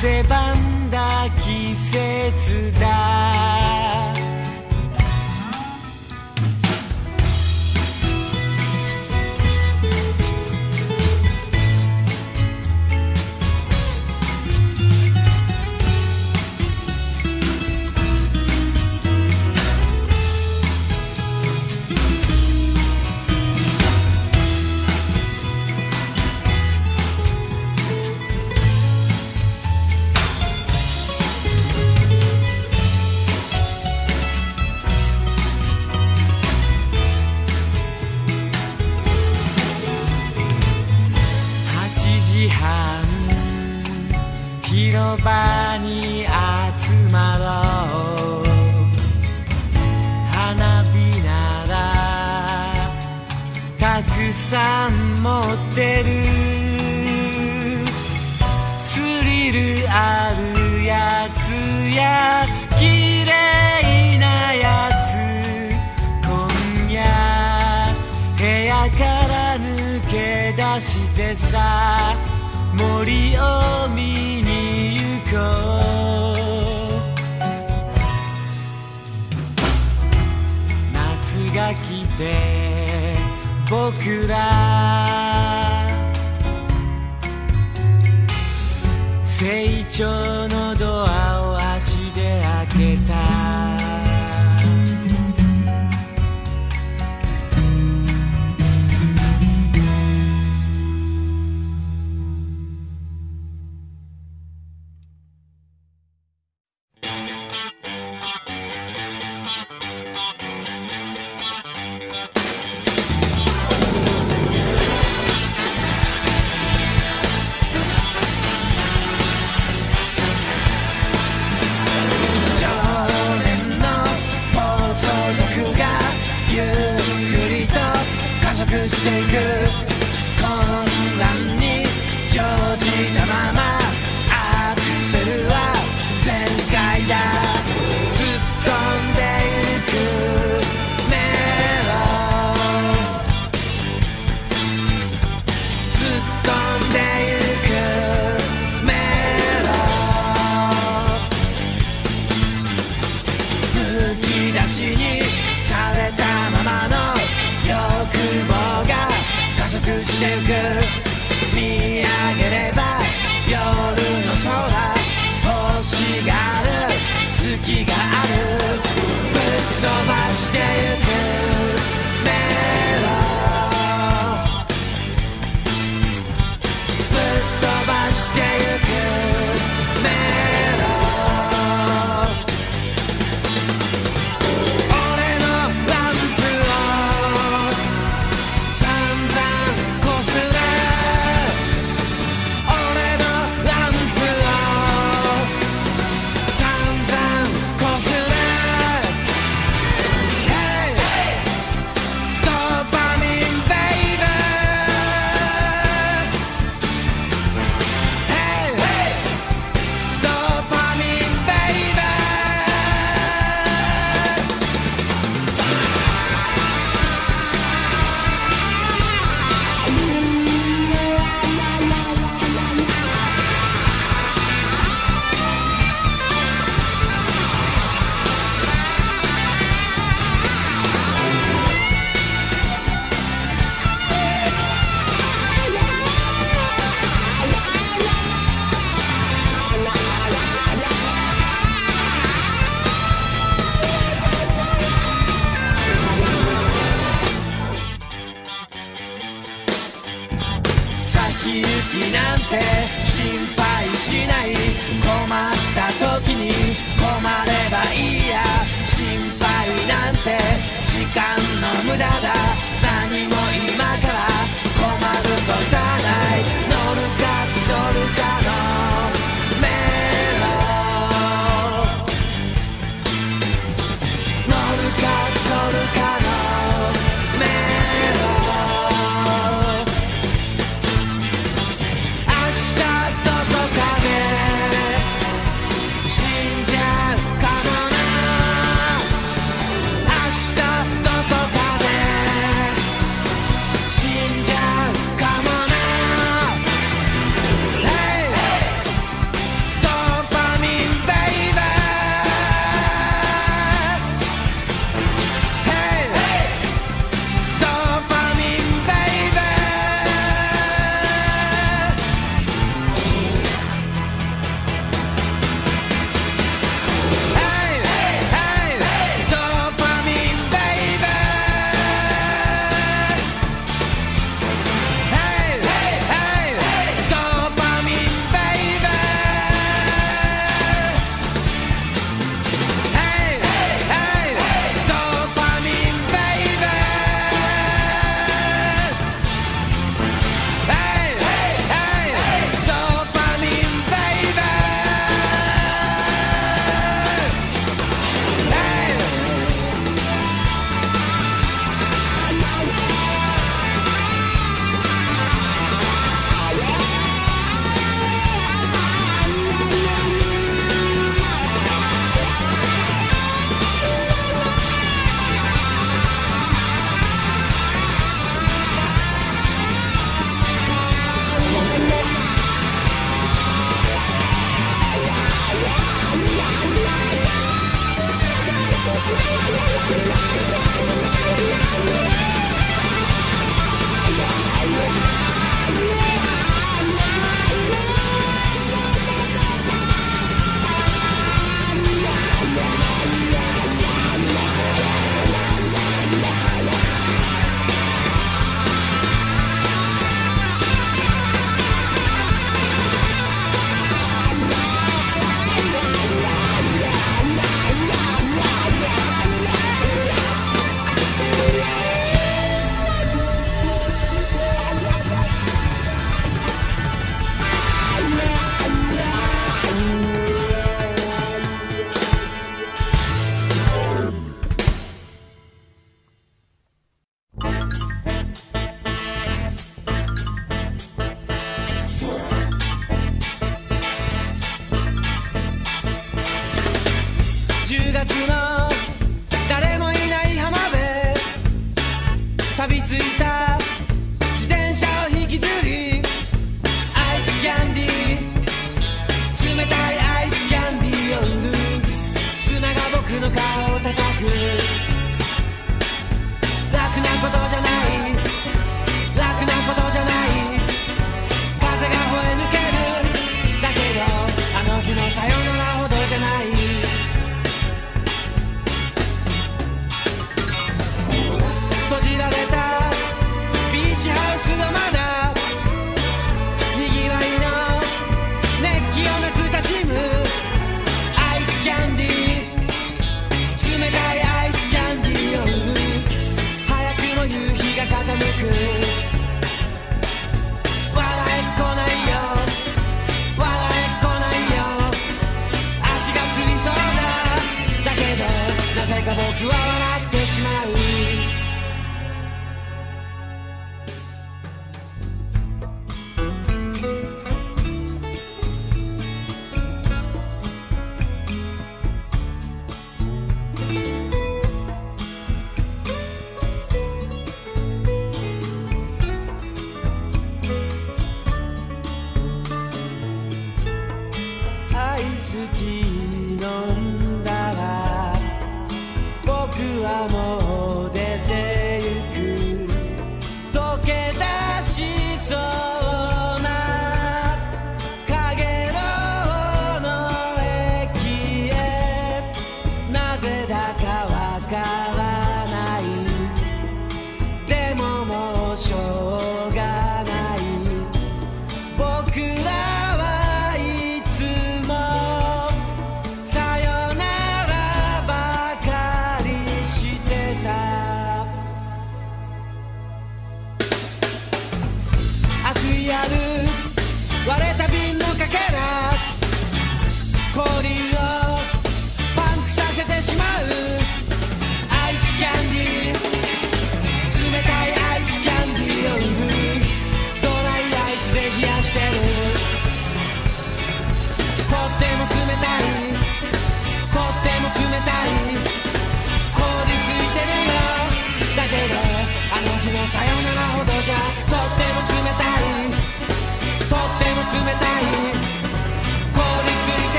se van. mistaken.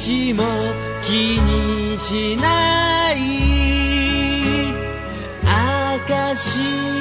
しも気にしない。証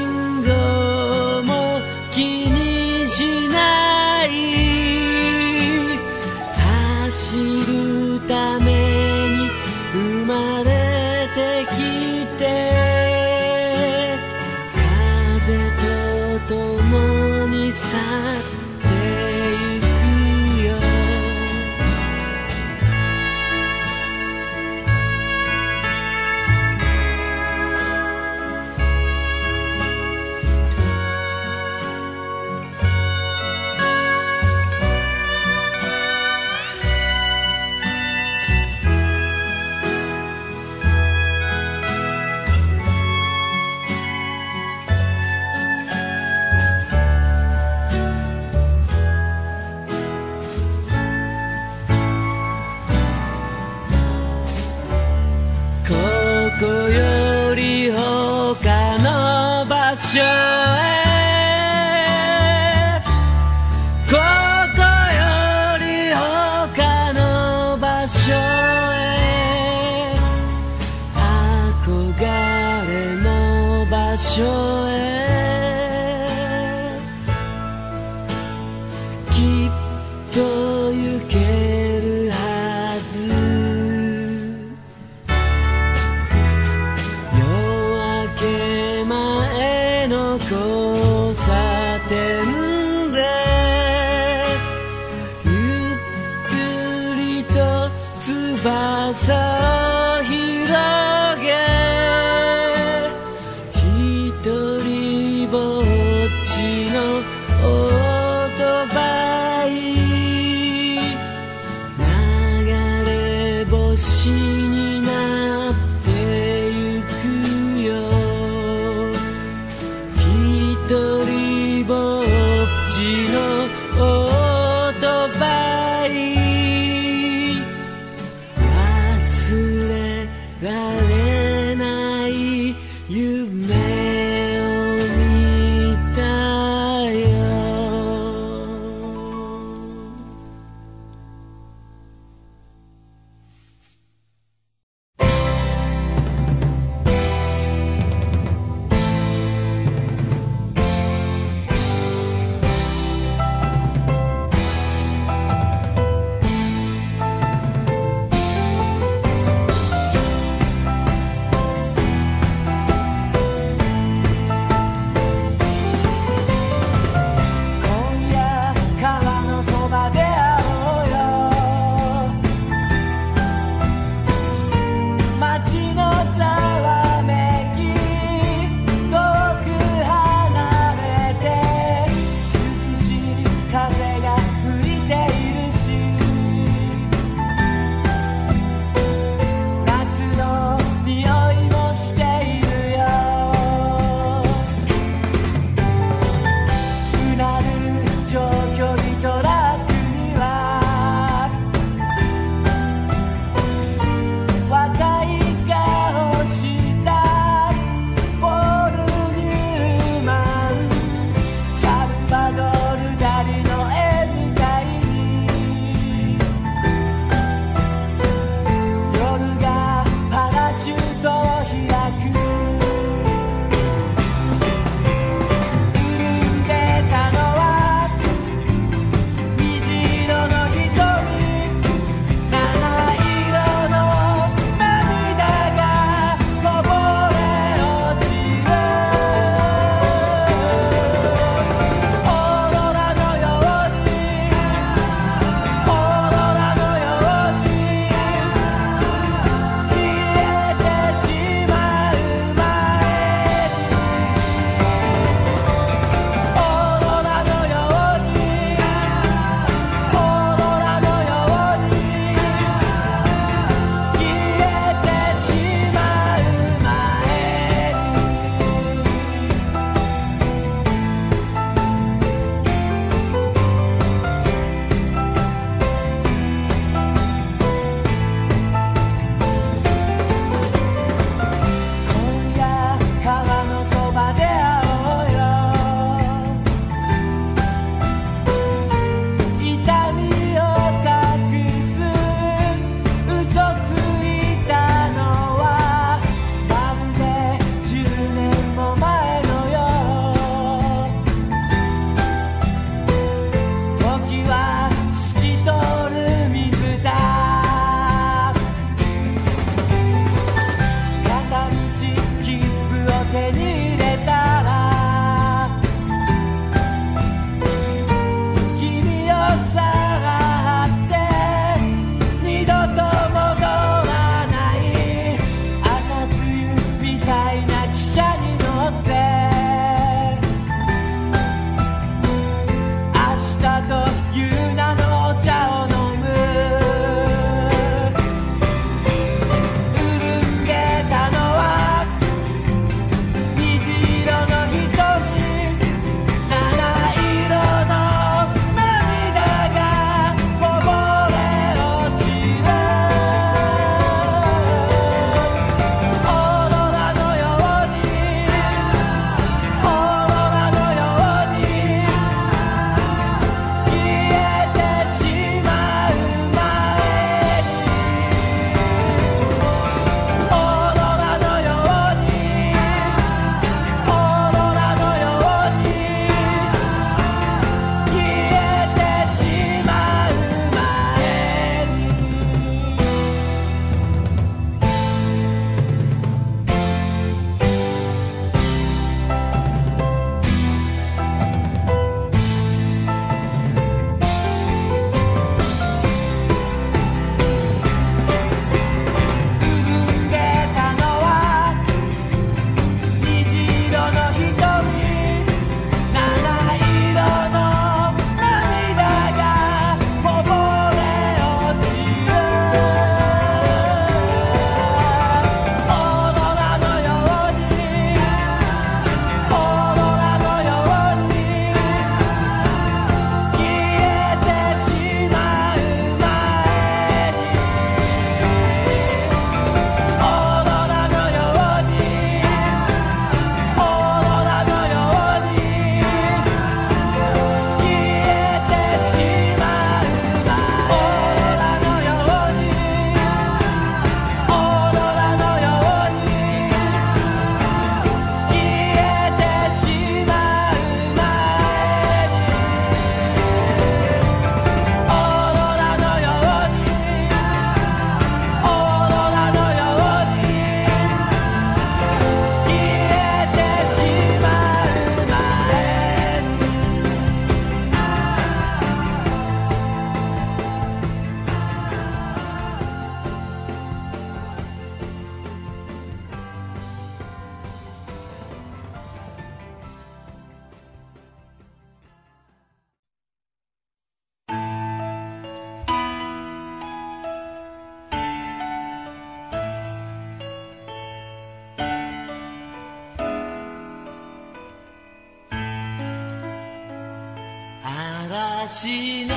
心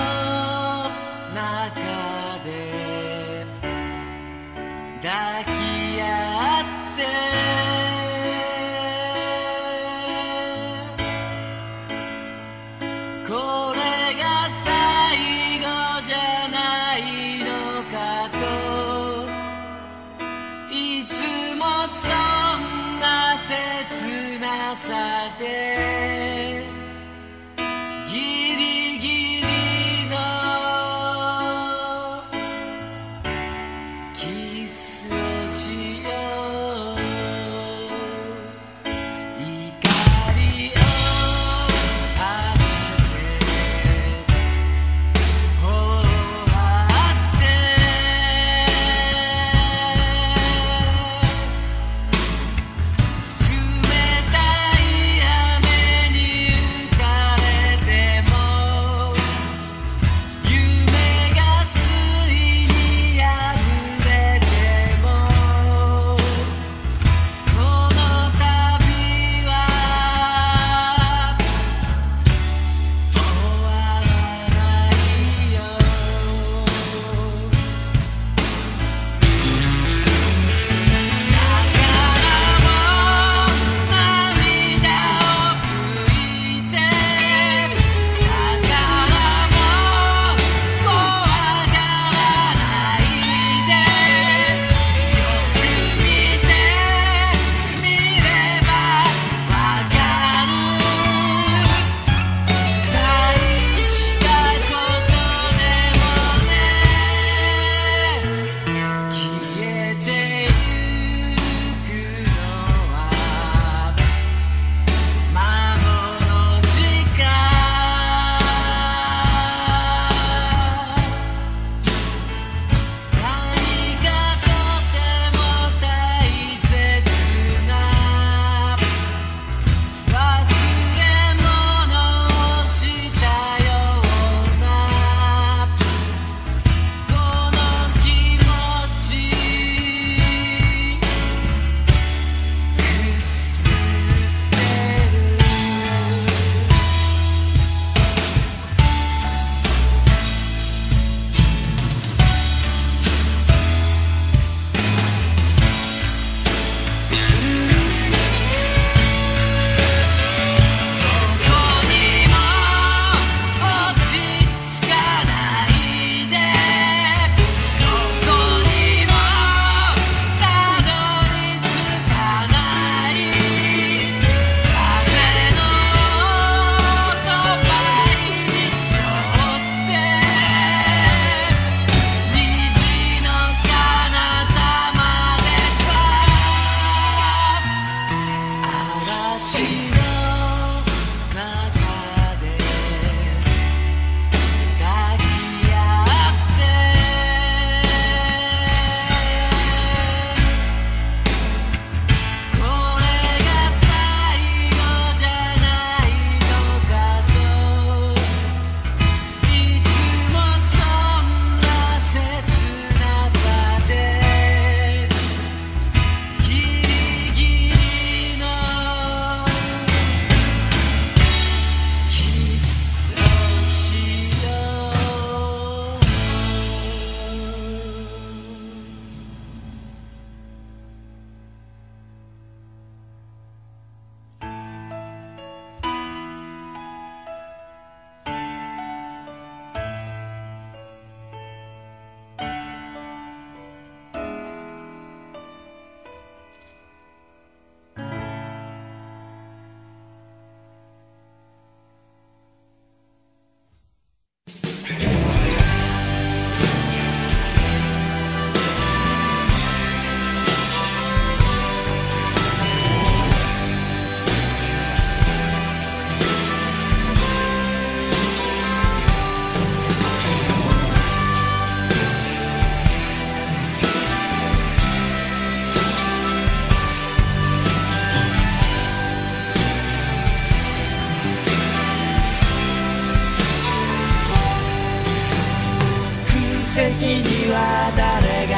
席には誰が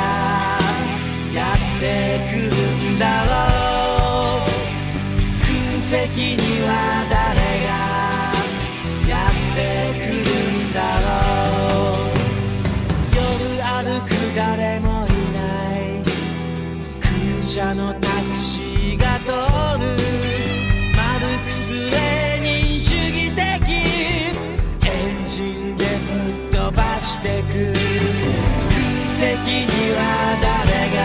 やってくるんだろう。空席には誰がやってくるんだろう。夜歩く誰もいない。空車のには誰が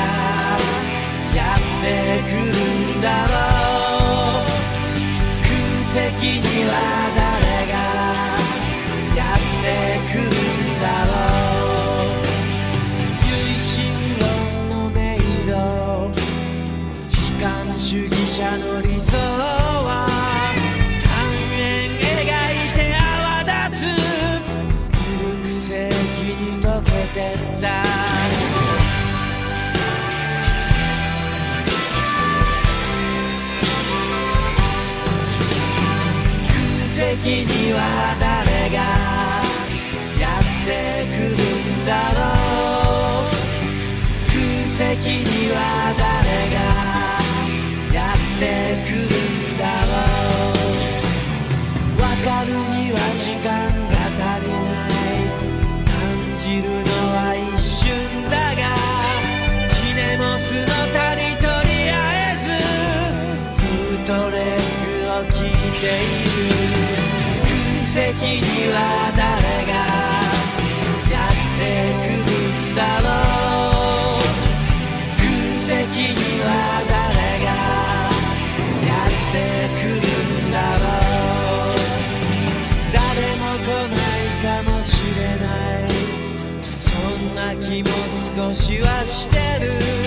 やってくるんだろう。空席には誰がやってくるんだろう。唯心論の迷路悲観主義者の理想。にはれる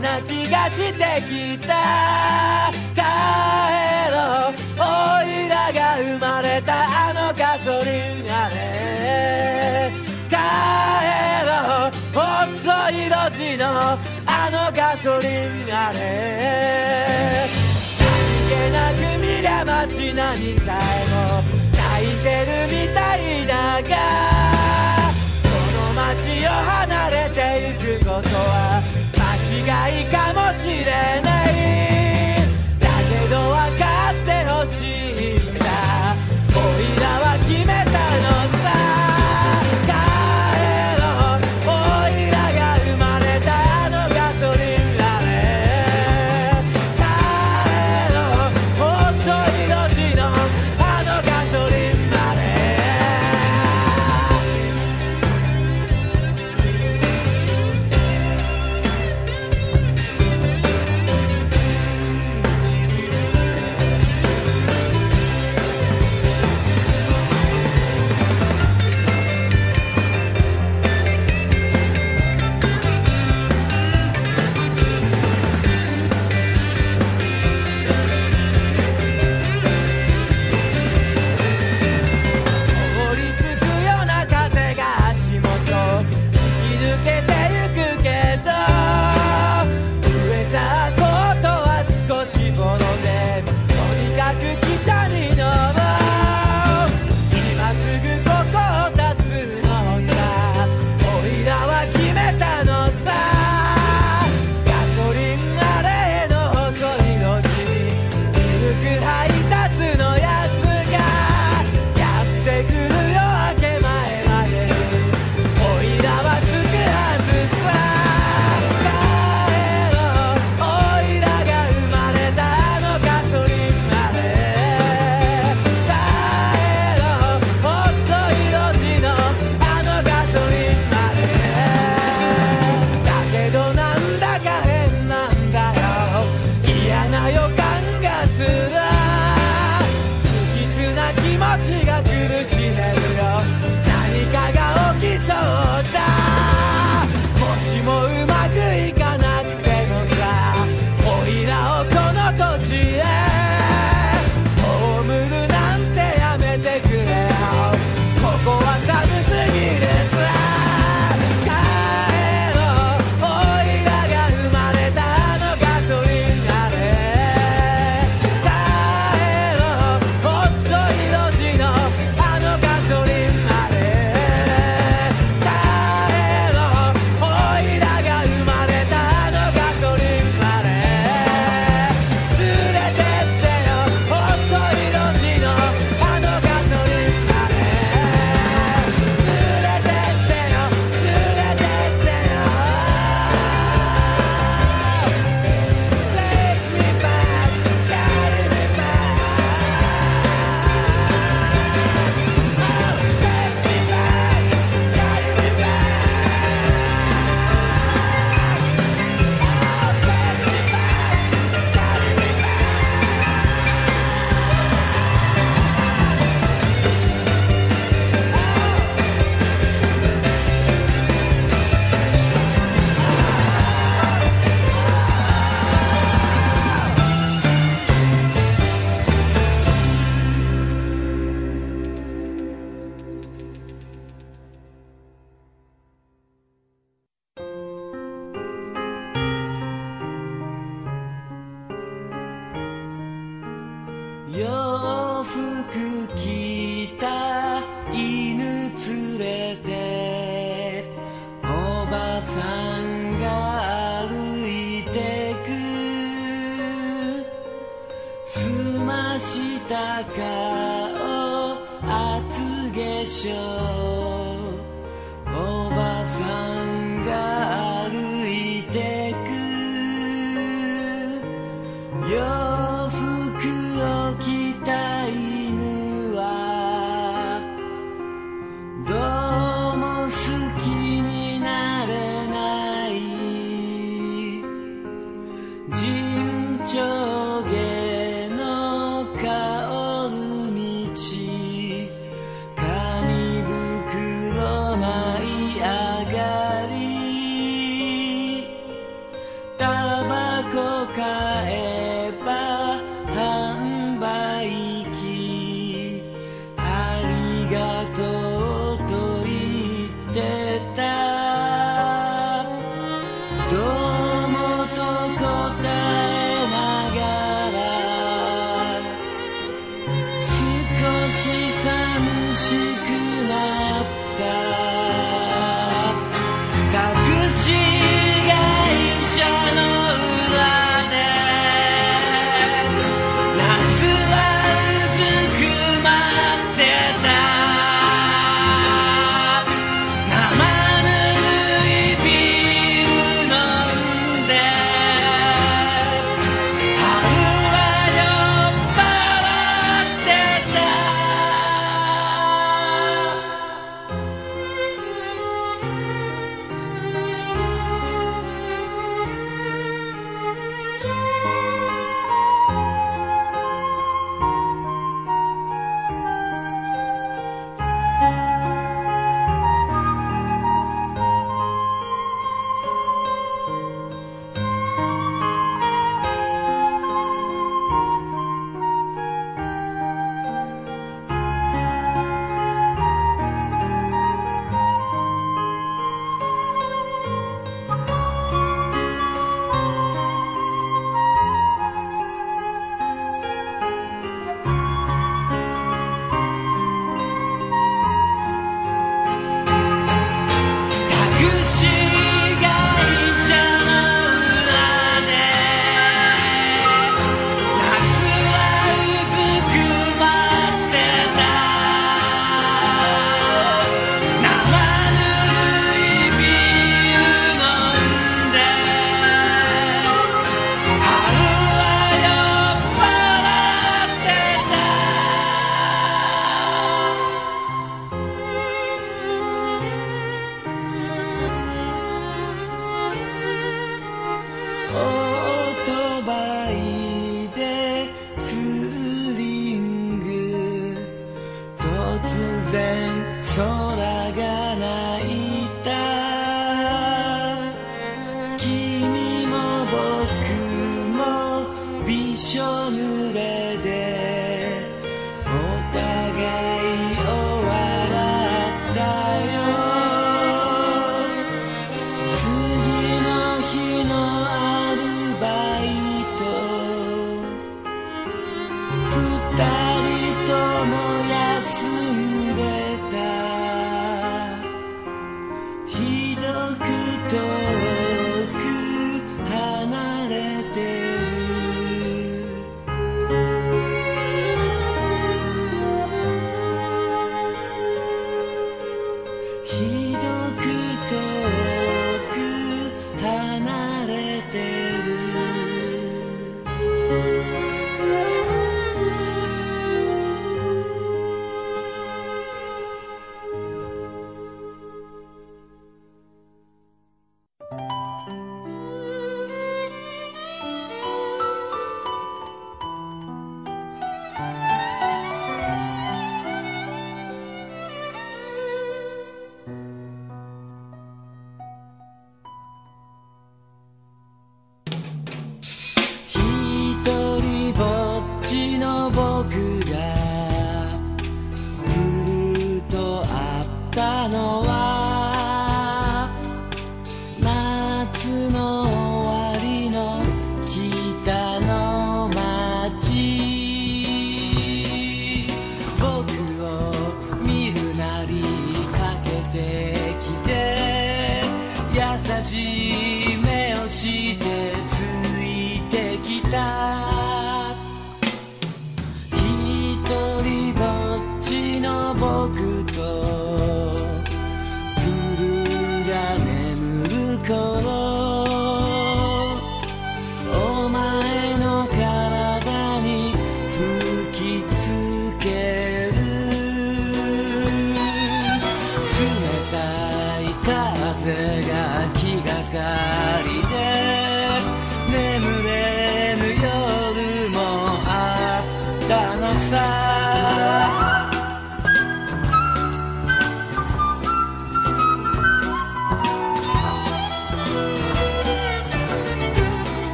な気がしてきた。帰ろう。おいらが生まれたあのガソリンあれ。帰ろう。細い路地のあのガソリンあれ。何気なく見りゃ街何さえ。